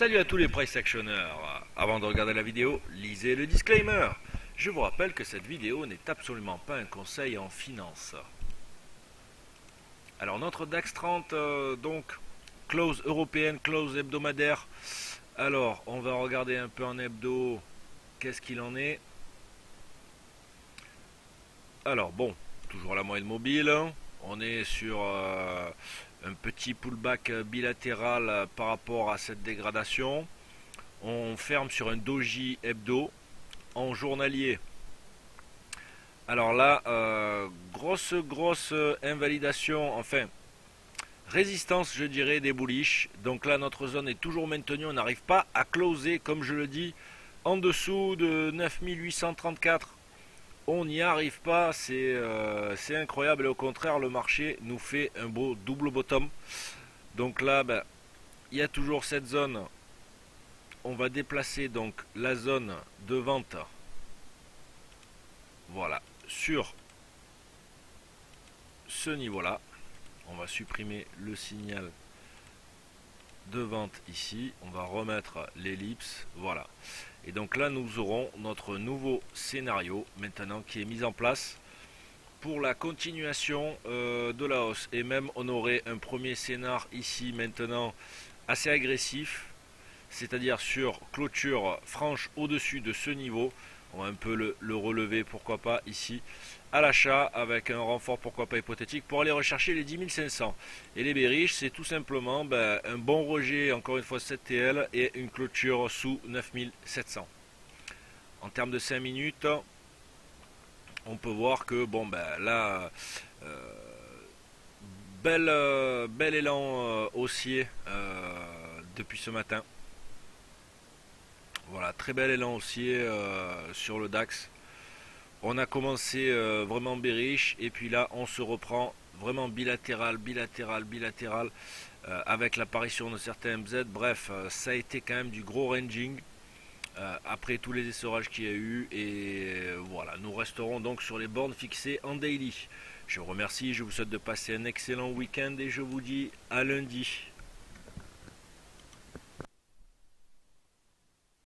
Salut à tous les price actionneurs. Avant de regarder la vidéo, lisez le disclaimer. Je vous rappelle que cette vidéo n'est absolument pas un conseil en finance. Alors notre DAX 30, euh, donc close européenne, close hebdomadaire. Alors on va regarder un peu en hebdo, qu'est-ce qu'il en est. Alors bon, toujours la moyenne mobile. On est sur euh, un petit pullback bilatéral par rapport à cette dégradation. On ferme sur un doji hebdo en journalier. Alors là, euh, grosse, grosse invalidation, enfin, résistance, je dirais, des bullish. Donc là, notre zone est toujours maintenue. On n'arrive pas à closer, comme je le dis, en dessous de 9834 on n'y arrive pas, euh, c'est incroyable et au contraire le marché nous fait un beau double bottom. Donc là, ben, il y a toujours cette zone. On va déplacer donc la zone de vente. Voilà, sur ce niveau-là. On va supprimer le signal de vente ici. On va remettre l'ellipse. Voilà. Et donc là, nous aurons notre nouveau scénario maintenant qui est mis en place pour la continuation euh, de la hausse. Et même, on aurait un premier scénar ici maintenant assez agressif, c'est-à-dire sur clôture franche au-dessus de ce niveau. On va un peu le, relever, pourquoi pas, ici, à l'achat, avec un renfort, pourquoi pas, hypothétique, pour aller rechercher les 10 500. Et les bearish, c'est tout simplement ben, un bon rejet, encore une fois, 7 TL, et une clôture sous 9700. En termes de 5 minutes, on peut voir que, bon, ben là, euh, bel, euh, bel élan euh, haussier depuis ce matin. Voilà, très bel élan haussier euh, sur le DAX. On a commencé euh, vraiment bearish et puis là on se reprend vraiment bilatéral, bilatéral, bilatéral euh, avec l'apparition de certains MZ. Bref, ça a été quand même du gros ranging après tous les essorages qu'il y a eu et voilà, nous resterons donc sur les bornes fixées en daily. Je vous remercie, je vous souhaite de passer un excellent week-end et je vous dis à lundi.